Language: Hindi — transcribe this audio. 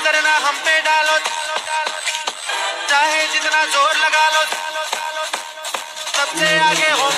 नजरना हम पे डालो। चाहे जितना ज़ोर लगा लो। सबसे आगे हो